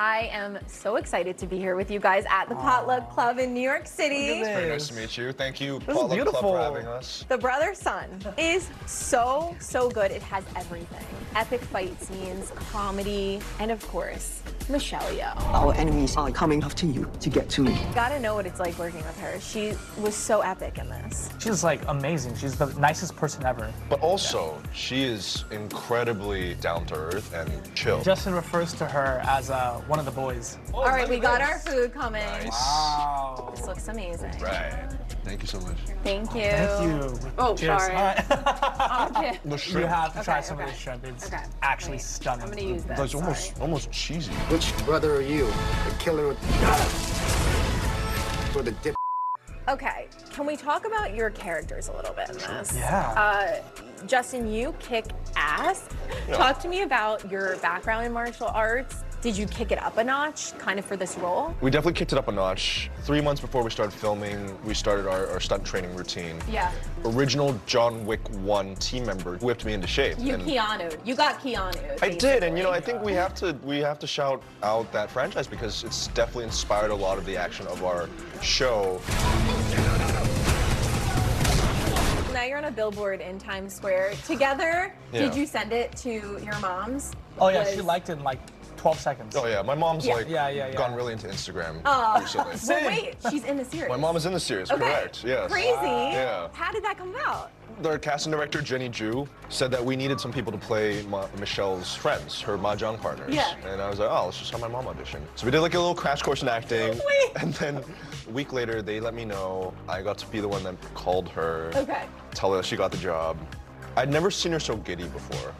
I am so excited to be here with you guys at the Potluck Club in New York City. Look at Very nice to meet you. Thank you, is Potluck Club, for having us. The Brothers Sun is so, so good. It has everything epic fight scenes, comedy, and of course, Michelle Yeoh. Our enemies are coming after you to get to me. Gotta know what it's like working with her. She was so epic in this. She's like amazing. She's the nicest person ever. But also, she is incredibly down to earth and chill. Justin refers to her as uh, one of the boys. All right, we got this. our food coming. Nice. Wow. This looks amazing. Right. Thank you so much. Thank you. Thank you. Oh, Cheers. sorry. All right. Okay. The you have to try Okay, some of okay. this shrimp. It's Okay. actually Wait. stunning. I'm gonna use this. That's almost sorry. almost cheesy. Which brother are you? The killer with or the dip? Okay, can we talk about your characters a little bit in this? Yeah. Uh, Justin, you kick ass. Yeah. Talk to me about your background in martial arts. Did you kick it up a notch, kind of for this role? We definitely kicked it up a notch. Three months before we started filming, we started our, our stunt training routine. Yeah. Original John Wick 1 team member whipped me into shape. You and Keanu. You got Keanu. I did, and you know, I think we have to we have to shout out that franchise because it's definitely inspired a lot of the action of our show. A billboard in Times Square. Together, did you send it to your mom's? oh yeah, she liked it in like 12 seconds. Oh yeah, my mom's Yeah. like Yeah, yeah, yeah. gone really into Instagram Oh. recently. Well, wait, she's in the series. My mom is in the series, Okay. correct? Yes. Crazy. Yeah. How did that come about? The casting director Jenny Ju said that we needed some people to play Ma- Michelle's friends, her mahjong partners. Yeah. And I was like, oh, let's just have my mom audition. So we did like a little crash course in acting. Wait. And then a week later, they let me know I got to be the one that called her. Okay. Tell her she got the job. I'd never seen her so giddy before.